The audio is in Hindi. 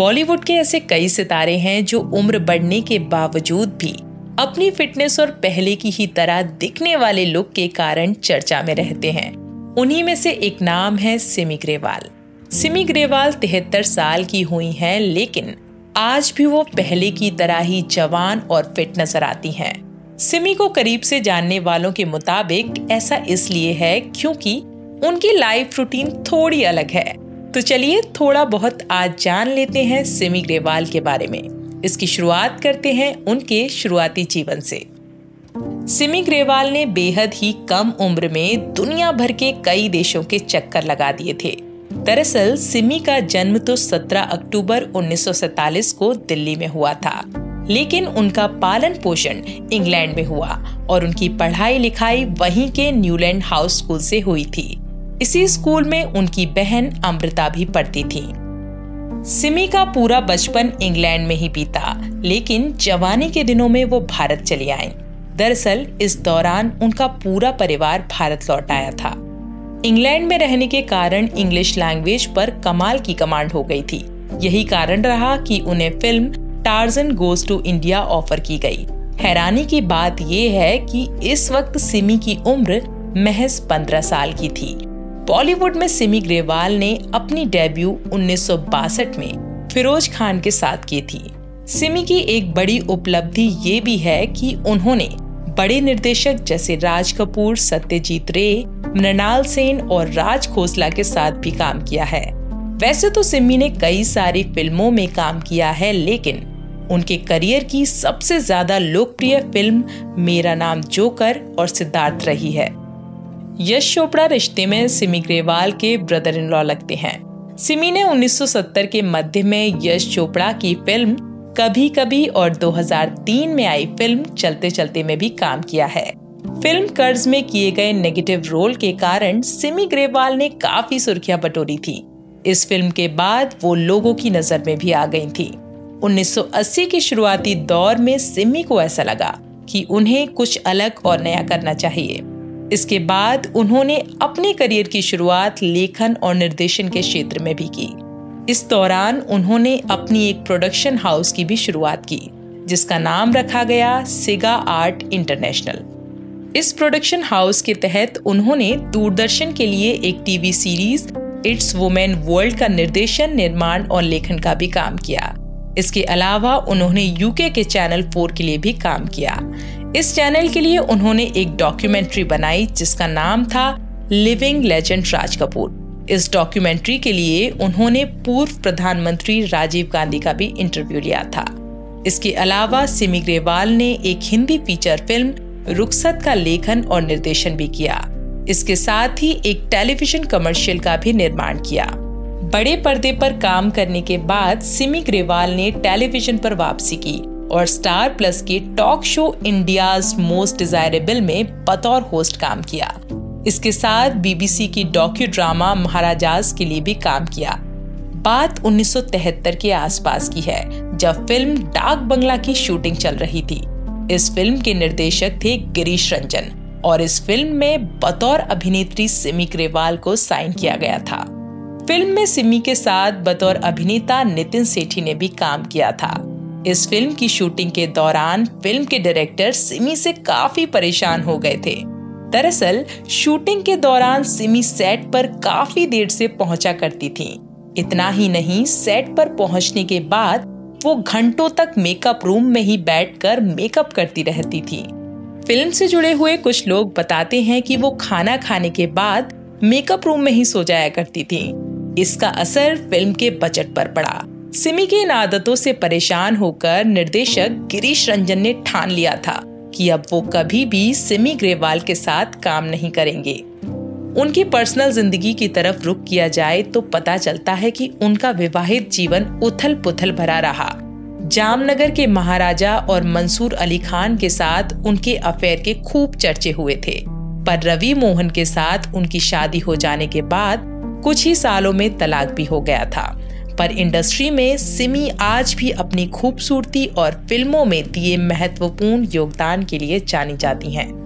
बॉलीवुड के ऐसे कई सितारे हैं जो उम्र बढ़ने के बावजूद भी अपनी फिटनेस और पहले की ही तरह दिखने वाले लुक के कारण चर्चा में रहते हैं। उन्हीं में से एक नाम है सिमी ग्रेवाल। सिमी ग्रेवाल तिहत्तर साल की हुई हैं, लेकिन आज भी वो पहले की तरह ही जवान और फिट नज़र आती हैं। सिमी को करीब से जानने वालों के मुताबिक ऐसा इसलिए है क्योंकि उनकी लाइफ रूटीन थोड़ी अलग है। तो चलिए थोड़ा बहुत आज जान लेते हैं सिमी ग्रेवाल के बारे में। इसकी शुरुआत करते हैं उनके शुरुआती जीवन से। सिमी ग्रेवाल ने बेहद ही कम उम्र में दुनिया भर के कई देशों के चक्कर लगा दिए थे। दरअसल सिमी का जन्म तो 17 अक्टूबर 1947 को दिल्ली में हुआ था। लेकिन उनका पालन पोषण इंग्लैंड में हुआ और उनकी पढ़ाई लिखाई वहीं के न्यूलैंड हाउस स्कूल से हुई थी। इसी स्कूल में उनकी बहन अमृता भी पढ़ती थी। सिमी का पूरा बचपन इंग्लैंड में ही बीता, लेकिन जवानी के दिनों में वो भारत चली आई। दरअसल, इस दौरान उनका पूरा परिवार भारत लौट आया था। इंग्लैंड में रहने के कारण इंग्लिश लैंग्वेज पर कमाल की कमांड हो गई थी। यही कारण रहा कि उन्हें film Tarzan goes to India offer की गई। हैरानी की बात यह है कि इस वक्त सिमी की उम्र महज पंद्रह साल की थी। बॉलीवुड में सिमी ग्रेवाल ने अपनी डेब्यू उन्नीस सौ बासठ में फिरोज खान के साथ की थी। सिमी की एक बड़ी उपलब्धि ये भी है कि उन्होंने बड़े निर्देशक जैसे राज कपूर, सत्यजीत रे, मृणाल सेन और राज खोसला के साथ भी काम किया है। वैसे तो सिमी ने कई सारी फ़िल्मों में काम किया है, लेकिन उनके करियर की सबसे ज़्यादा लोकप्रिय फ़िल्म मेरा नाम जोकर और सिद्धार्थ रही है। यश चोपड़ा रिश्ते में सिमी ग्रेवाल के ब्रदर इन लॉ लगते हैं। सिमी ने 1970 के मध्य में यश चोपड़ा की फ़िल्म कभी कभी और 2003 में आई फ़िल्म चलते चलते में भी काम किया है। फ़िल्म कर्ज में किए गए नेगेटिव रोल के कारण सिमी ग्रेवाल ने काफ़ी सुर्खियाँ बटोरी थी। इस फ़िल्म के बाद वो लोगों की नज़र में भी आ गई थी। 1980 के शुरुआती दौर में सिमी को ऐसा लगा कि उन्हें कुछ अलग और नया करना चाहिए। इसके बाद उन्होंने अपने करियर की शुरुआत लेखन और निर्देशन के क्षेत्र में भी की। इस दौरान उन्होंने अपनी एक प्रोडक्शन हाउस की भी शुरुआत की, जिसका नाम रखा गया सिगा आर्ट इंटरनेशनल। इस प्रोडक्शन हाउस के तहत उन्होंने दूरदर्शन के लिए एक TV series it's women world का निर्देशन, निर्माण और लेखन का भी काम किया। इसके अलावा उन्होंने यूके के चैनल फोर के लिए भी काम किया। इस चैनल के लिए उन्होंने एक डॉक्यूमेंट्री बनाई जिसका नाम था लिविंग लेजेंड राज कपूर। इस डॉक्यूमेंट्री के लिए उन्होंने पूर्व प्रधानमंत्री राजीव गांधी का भी इंटरव्यू लिया था। इसके अलावा सिमी ग्रेवाल ने एक हिंदी फीचर फ़िल्म रुखसत का लेखन और निर्देशन भी किया। इसके साथ ही एक टेलीविज़न कमर्शियल का भी निर्माण किया। बड़े पर्दे पर काम करने के बाद सिमी ग्रेवाल ने टेलीविज़न पर वापसी की। और स्टार प्लस के talk show India most desirable में बतौर होस्ट काम किया। इसके साथ बीबीसी की डॉक्यू ड्रामा महाराजाज के लिए भी काम किया। बात 1973 के आसपास की है, जब फ़िल्म डाक बंगला की शूटिंग चल रही थी। इस फ़िल्म के निर्देशक थे गिरीश रंजन और इस फ़िल्म में बतौर अभिनेत्री सिमी ग्रेवाल को साइन किया गया था। फ़िल्म में सिमी के साथ बतौर अभिनेता नितिन सेठी ने भी काम किया था। इस फ़िल्म की शूटिंग के दौरान फ़िल्म के डायरेक्टर सिमी से काफ़ी परेशान हो गए थे। दरअसल, शूटिंग के दौरान सिमी सेट पर काफ़ी देर से पहुँचा करती थी। इतना ही नहीं, सेट पर पहुँचने के बाद वो घंटों तक मेकअप रूम में ही बैठकर मेकअप करती रहती थी। फ़िल्म से जुड़े हुए कुछ लोग बताते हैं कि वो खाना खाने के बाद मेकअप रूम में ही सो जाया करती थी। इसका असर फ़िल्म के बजट पर पड़ा। सिमी की इन आदतों से परेशान होकर निर्देशक गिरीश रंजन ने ठान लिया था कि अब वो कभी भी सिमी ग्रेवाल के साथ काम नहीं करेंगे। उनकी पर्सनल ज़िंदगी की तरफ़ रुख किया जाए तो पता चलता है कि उनका विवाहित जीवन उथल पुथल भरा रहा। जामनगर के महाराजा और मंसूर अली खान के साथ उनके अफेयर के खूब चर्चे हुए थे, पर रवि मोहन के साथ उनकी शादी हो जाने के बाद कुछ ही सालों में तलाक भी हो गया था। पर इंडस्ट्री में सिमी आज भी अपनी खूबसूरती और फ़िल्मों में दिए महत्वपूर्ण योगदान के लिए जानी जाती हैं।